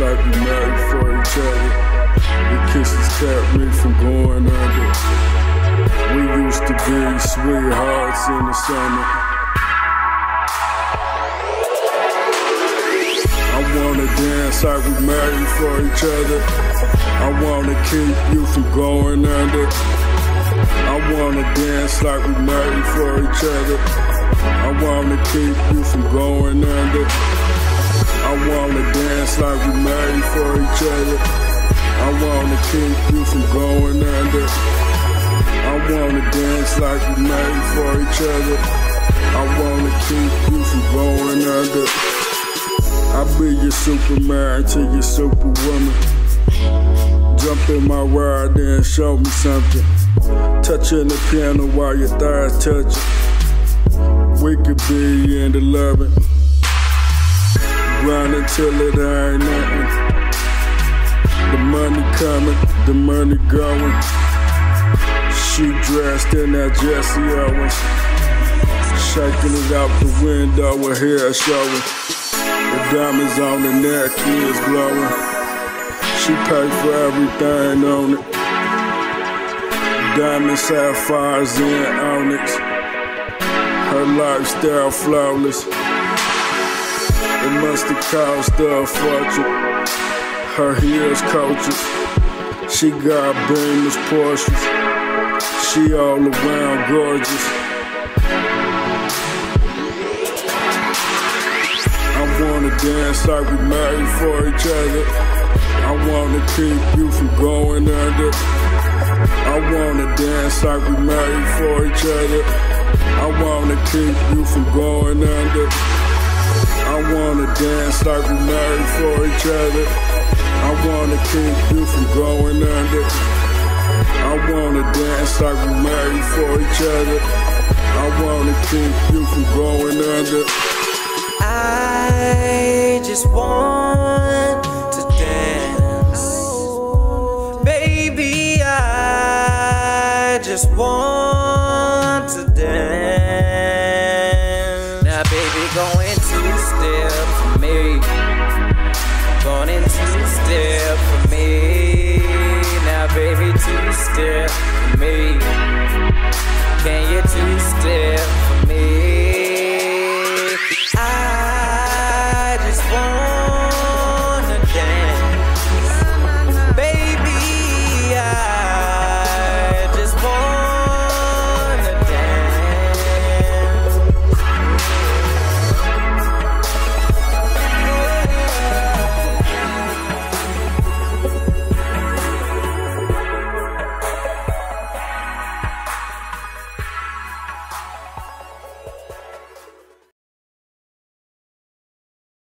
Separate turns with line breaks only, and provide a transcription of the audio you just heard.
like we married for each other. The kisses kept me from going under. We used to be sweethearts in the summer. I wanna dance like we married for each other. I wanna keep you from going under. I wanna dance like we married for each other. I wanna keep you from going under. I wanna dance like we married for each other. I wanna keep you from going under. I wanna dance like we married for each other. I wanna keep you from going under. I'll be your superman to your superwoman. Jump in my ride and show me something. Touching the piano while your thighs touching. We could be in the loving. Run until it ain't nothing. The money coming, the money going. She dressed in that Jesse Owens. Shaking it out the window, her hair showing. The diamonds on the neck is glowing. She paid for everything on it. Diamond sapphires and onyx. Her lifestyle flawless. It must have cost her fortune. Her heels coaches. She got beamers, Porsches. She all around gorgeous. I wanna dance like we married for each other. I wanna keep you from going under. I wanna dance like we married for each other. I wanna keep you from going under. I wanna dance like we married for each other. I wanna keep you from going under. I wanna dance like we married for each other. I wanna keep you from going under.
I just want to dance. Baby, I just want